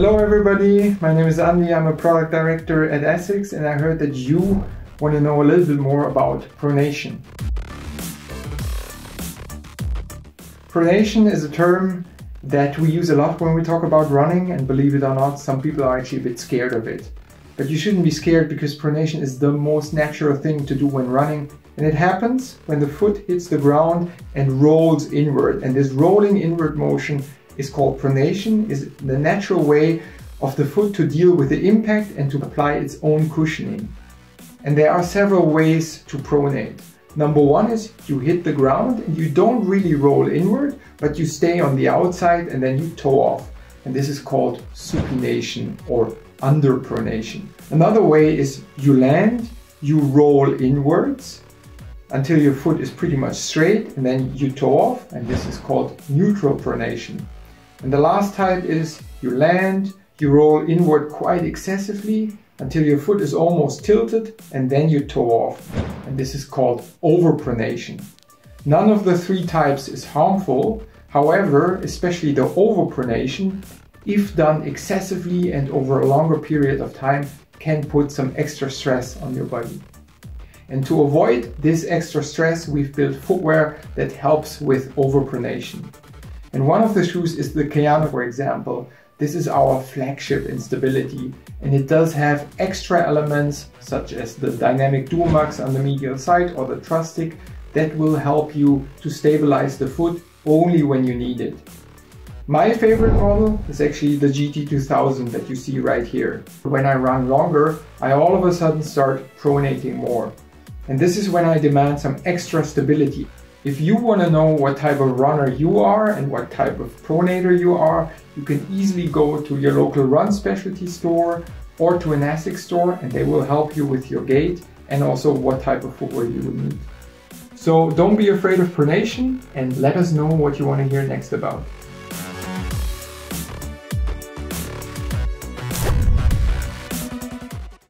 Hello everybody, my name is Andy, I'm a product director at ASICS and I heard that you want to know a little bit more about pronation. Pronation is a term that we use a lot when we talk about running and believe it or not, some people are actually a bit scared of it. But you shouldn't be scared because pronation is the most natural thing to do when running and it happens when the foot hits the ground and rolls inward and this rolling inward motion is called pronation, is the natural way of the foot to deal with the impact and to apply its own cushioning. And there are several ways to pronate. Number one is you hit the ground and you don't really roll inward, but you stay on the outside and then you toe off. And this is called supination or underpronation. Another way is you land, you roll inwards until your foot is pretty much straight and then you toe off and this is called neutral pronation. And the last type is you land, you roll inward quite excessively until your foot is almost tilted and then you toe off. And this is called overpronation. None of the three types is harmful. However, especially the overpronation, if done excessively and over a longer period of time, can put some extra stress on your body. And to avoid this extra stress, we've built footwear that helps with overpronation. And one of the shoes is the Kayano, for example. This is our flagship in stability, and it does have extra elements such as the dynamic dual Duomax on the medial side or the Trusstic that will help you to stabilize the foot only when you need it. My favorite model is actually the GT2000 that you see right here. When I run longer, I all of a sudden start pronating more. And this is when I demand some extra stability. If you want to know what type of runner you are and what type of pronator you are, you can easily go to your local run specialty store or to an ASICS store and they will help you with your gait and also what type of footwear you will need. So don't be afraid of pronation and let us know what you want to hear next about.